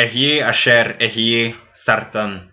Ehyeh asher ehyeh sartan.